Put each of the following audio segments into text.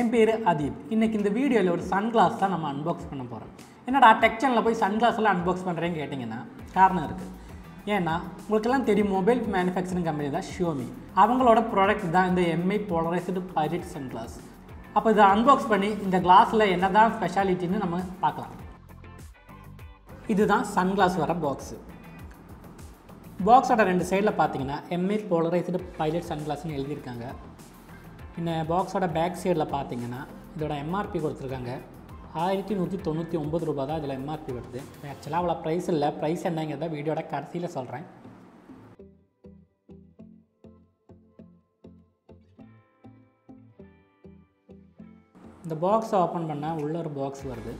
என் பேர் அதீப். இன்றைக்கி இந்த வீடியோவில் ஒரு சன்கிளாஸ் தான் நம்ம அன்பாக்ஸ் பண்ண போகிறோம் என்னடா டெக் சேனலில் போய் சன்கிளாஸ் எல்லாம் அன்பாக்ஸ் பண்ணுறேன்னு கேட்டிங்கன்னா காரணம் இருக்குது ஏன்னா உங்களுக்கெல்லாம் தெரியும் மொபைல் மேனுஃபேக்சரிங் கம்பெனி தான் ஷியோமி அவங்களோட ப்ராடக்ட் தான் இந்த எம்ஐ போலரைஸ்டு பைரட் சன்கிளாஸ் அப்போ இதை அன்பாக்ஸ் பண்ணி இந்த கிளாஸில் என்ன தான் ஸ்பெஷாலிட்டின்னு நம்ம பார்க்கலாம். இதுதான் சன்கிளாஸ் வர பாக்ஸு பாக்ஸோட ரெண்டு சைடில் பார்த்தீங்கன்னா எம்ஐ போலரைஸ்டு பைலட் சன்கிளாஸ்னு எழுதியிருக்காங்க. பின்ன பாக்ஸோட பேக் சைடில் பார்த்தீங்கன்னா இதோட எம்ஆர்பி கொடுத்துருக்காங்க. ஆயிரத்தி நூற்றி தொண்ணூற்றி ஒம்பது ரூபா தான் இதில் எம்ஆர்பி வருது. ஆக்சுவலாக அவ்வளோ ப்ரைஸ் இல்லை. ப்ரைஸ் என்னங்கிறத வீடியோட கடைசியில் சொல்கிறேன் இந்த பாக்ஸை ஓப்பன் பண்ணால் உள்ள ஒரு பாக்ஸ் வருது.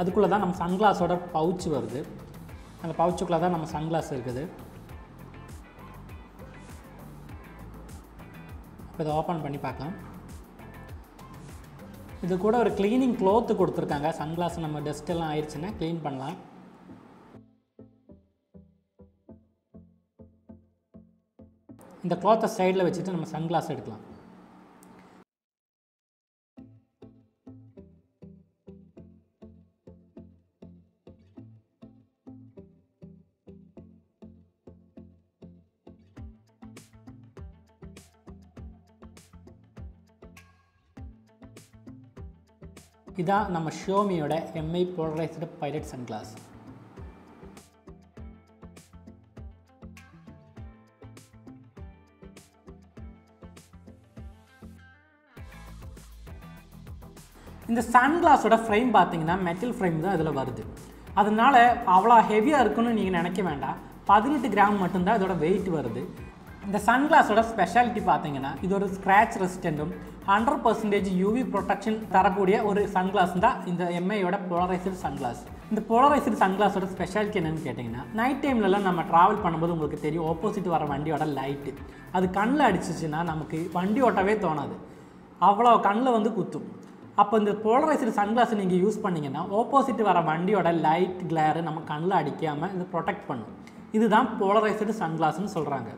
அதுக்குள்ளே தான் நம்ம சன்கிளாஸோட பவுச் வருது. அந்த பவுச்சுக்குள்ளே தான் நம்ம சன்கிளாஸ் இருக்குது. இப்போ இதை ஓப்பன் பண்ணி பார்க்கலாம். இது கூட ஒரு க்ளீனிங் க்ளோத்து கொடுத்துருக்காங்க. சன்கிளாஸ் நம்ம டஸ்ட் எல்லாம் ஆயிடுச்சுன்னா க்ளீன் பண்ணலாம். இந்த க்ளாத்தை சைடில் வச்சுட்டு நம்ம சன்கிளாஸ் எடுக்கலாம். இதான் நம்ம ஷியோமியோட எம்ஐ போலரைஸ்டு பைலட் சன்கிளாஸ் இந்த சன்கிளாஸோட ஃப்ரேம் பார்த்தீங்கன்னா மெட்டல் ஃப்ரேம் தான் இதில் வருது. அதனால அவ்வளோ ஹெவியாக இருக்குன்னு நீங்கள் நினைக்க வேண்டாம். பதினெட்டு கிராம் மட்டும்தான் இதோட வெயிட் வருது. இந்த சன்கிளாஸோட ஸ்பெஷாலிட்டி பார்த்தீங்கன்னா இது ஒரு ஸ்க்ராட்ச் ரெசிஸ்டண்ட்டும் ஹண்ட்ரட் பர்சன்டேஜ் யூவி ப்ரொடெக்ஷன் தரக்கூடிய ஒரு சன்கிளாஸ் தான் இந்த எம்ஐயோட போலரைஸ்டு சன்கிளாஸ் இந்த போலரைஸ்டு சன்கிளாஸோட ஸ்பெஷாலிட்டி என்னன்னு கேட்டிங்கன்னா நைட் டைம்லலாம் நம்ம ட்ராவல் பண்ணும்போது உங்களுக்கு தெரியும் ஆப்போசிட் வர வண்டியோட லைட்டு அது கண்ணில் அடிச்சிச்சுன்னா நமக்கு வண்டி ஓட்டவே தோணாது. அவ்வளோ கண்ணில் வந்து குத்தும். அப்போ இந்த போலரைஸ்டு சன்கிளாஸ் நீங்கள் யூஸ் பண்ணிங்கன்னா ஆப்போசிட் வர வண்டியோட லைட் கிளேரு நம்ம கண்ணில் அடிக்காமல் இது ப்ரொடெக்ட் பண்ணும். இதுதான் போலரைஸ்டு சன்கிளாஸ்னு சொல்கிறாங்க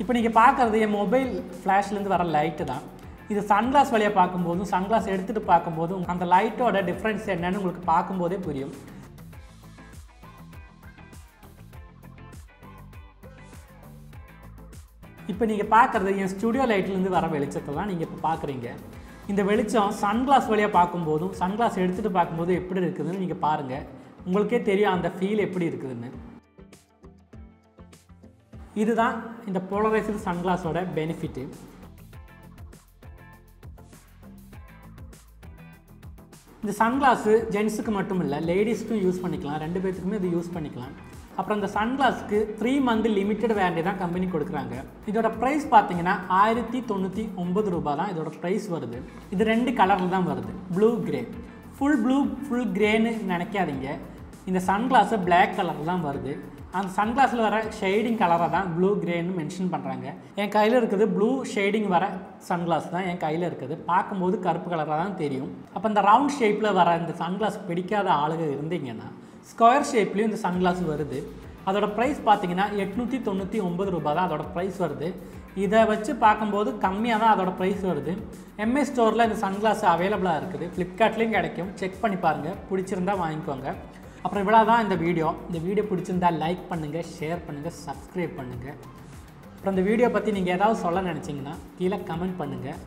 இப்போ நீங்கள் பார்க்குறது என் மொபைல் ஃப்ளாஷ்லேருந்து வர லைட்டு தான். இது சன்கிளாஸ் வழியாக பார்க்கும்போதும் சன்கிளாஸ் எடுத்துகிட்டு பார்க்கும்போதும் அந்த லைட்டோட டிஃப்ரென்ஸ் என்னன்னு உங்களுக்கு பார்க்கும்போதே புரியும். இப்போ நீங்கள் பார்க்குறது என் ஸ்டுடியோ லைட்லேருந்து வர வெளிச்சத்தை தான் நீங்கள் இப்போ பார்க்குறீங்க இந்த வெளிச்சம் சன்கிளாஸ் வழியாக பார்க்கும்போதும் சன்கிளாஸ் எடுத்துகிட்டு பார்க்கும்போது எப்படி இருக்குதுன்னு நீங்கள் பாருங்கள் உங்களுக்கே தெரியும் அந்த ஃபீல் எப்படி இருக்குதுன்னு. இதுதான் இந்த போலரைஸ்டு சன்கிளாஸோட பெனிஃபிட்டு இந்த சன்கிளாஸு ஜென்ஸுக்கு மட்டும் இல்லை லேடிஸ்க்கும் யூஸ் பண்ணிக்கலாம். ரெண்டு பேர்த்துக்குமே இது யூஸ் பண்ணிக்கலாம். அப்புறம் இந்த சன்கிளாஸ்க்கு த்ரீ மந்த் லிமிட்டட் வேரண்டி தான் கம்பெனி கொடுக்குறாங்க. இதோட ப்ரைஸ் பார்த்தீங்கன்னா ஆயிரத்தி தொண்ணூற்றி ஒம்பது ரூபா தான் இதோட ப்ரைஸ் வருது. இது ரெண்டு கலரில் தான் வருது. Blue grey full blue full கிரேன்னு நினைக்காதீங்க. இந்த சன்கிளாஸு பிளாக் கலரில் தான் வருது. அந்த சன்கிளாஸில் வர ஷேடிங் கலரை தான் ப்ளூ கிரேன்னு மென்ஷன் பண்ணுறாங்க என் கையில் இருக்குது ப்ளூ ஷேடிங் வர சன்கிளாஸ் தான் என் கையில் இருக்குது. பார்க்கும்போது கருப்பு கலராக தான் தெரியும். அப்போ இந்த ரவுண்ட் ஷேப்பில் வர இந்த சன்கிளாஸ் பிடிக்காத ஆளுங்க இருந்தீங்கன்னா ஸ்கொயர் ஷேப்லேயும் இந்த சன்கிளாஸ் வருது. அதோட ப்ரைஸ் பார்த்தீங்கன்னா எட்நூற்றி தொண்ணூற்றி ஒம்பது ரூபா தான் அதோட ப்ரைஸ் வருது. இதை வச்சு பார்க்கும்போது கம்மியாக தான் அதோட ப்ரைஸ் வருது. எம்ஏ ஸ்டோரில் இந்த சன்கிளாஸ் அவைலபிளாக இருக்குது. ஃப்ளிப்கார்ட்லேயும் கிடைக்கும். செக் பண்ணி பாருங்கள் பிடிச்சிருந்தா வாங்கிக்கோங்க. அப்புறம் இவ்வளோ தான் இந்த வீடியோ இந்த வீடியோ பிடிச்சிருந்தா லைக் பண்ணுங்கள் ஷேர் பண்ணுங்கள் சப்ஸ்கிரைப் பண்ணுங்கள் அப்புறம் இந்த வீடியோ பற்றி நீங்கள் ஏதாவது சொல்ல நினச்சிங்கன்னா கீழே கமெண்ட் பண்ணுங்கள்